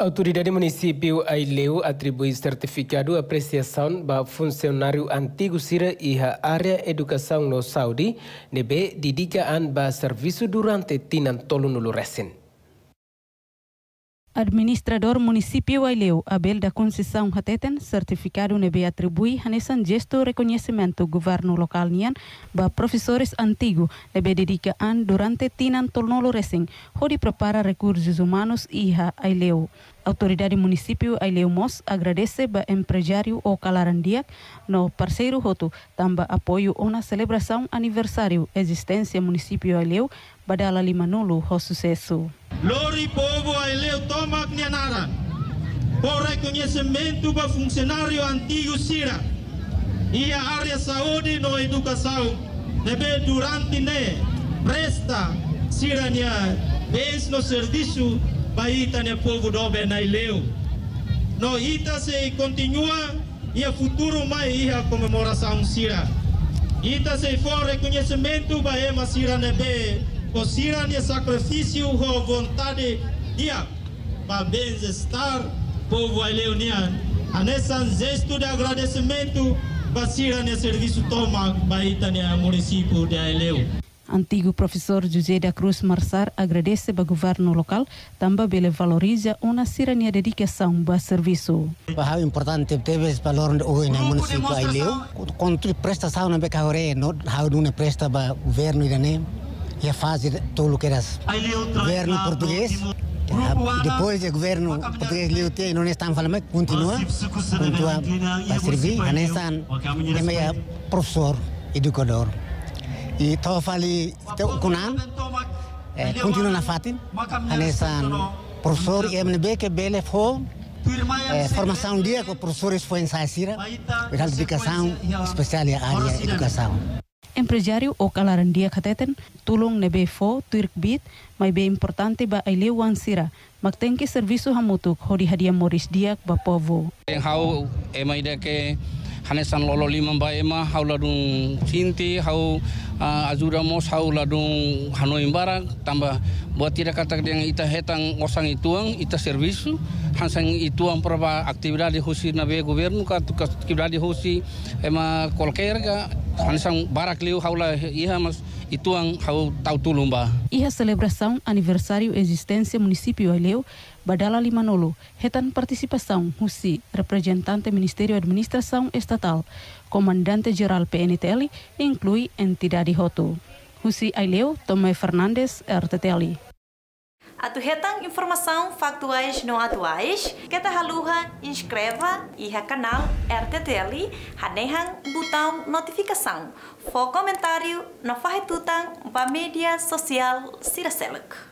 Autoridade Município Aileu atribui certificado apreciação para funcionário antigo Sira e a área educação no Saudi, nebe dedicação para serviço durante tinan tolo no recente. Administrador Município Aileu, Abel da Conceição Hateten, certificado nebe atribui hanesan gesto reconhecimento governo local nian ba professores antigo nebe dedicação durante tinan tolnolo recém, hodi prepara recursos humanos e ha Aileu. Autoridade Município Aileu Mos agradece ba empresário o Calarandiak no parceiro Roto, tamba apoio una celebração aniversário existência Município Aileu badala lima nulu ho sucesso. Lori povo Aileu toma nianaran por reconhecimento para funcionário antigo Sira e a área saúde no educação deve durante ne presta Sira nia bens no serviço para ita ne povo dobe na Aileu. No ita se continua e a futuro mais a comemoração Sira. Ita se for reconhecimento para ema Sira nebe Consideram sacrifício ou vontade dia para bem-estar povo leoniano. A nesse gesto de agradecimento para o serviço toma para o município de Aileu. Antigo professor José da Cruz Marçar agradece ao governo local, também ele valoriza uma sirania dedicação para serviço. É importante teve valor hoje no município de Aileu. Quando prestação na Becaoré, não há presta para o governo iraniano e a fase tudo que era governo português. Depois do governo português Liu não estão falando, continua, continua a servir, a nessa é professor, educador. E estou falando com ele, continua na Fatim, a nessa professor e MNB que bele foi é, formação dia que professores foi em Saicira, educação especial e área educação. Empresário o kalarandia kateten tulong nebe fo tuirk bit mai be importante ba aile wan sira magtengke serviço hamutuk hodi hadia moris diak ba povo. Hau emai de ke hanesan lolo lima ba ema hau ladung cinti hau azura mos hau ladung hanoi barak tambah buat tidak kata yang ita hetang osang ituang ita serviço hansang ituang praba atividade husi na be governo ka atividade husi ema qualquer ga hansang barak liu haula iha mas ituang hau tau tulumba. Iha celebração aniversário existência município Aleu Badala Limanolo, retan participação Husi, representante Ministério Administração Estatal, comandante geral PNTL, inclui entidade Roto. Husi Aileu, Tomé Fernandes, RTTL. Atuhetang informação factuais não atuais, que haluha inscreva e canal RTTL, hanehang botão notificação. For comentário, não farretutang para mídia social Siraseluk.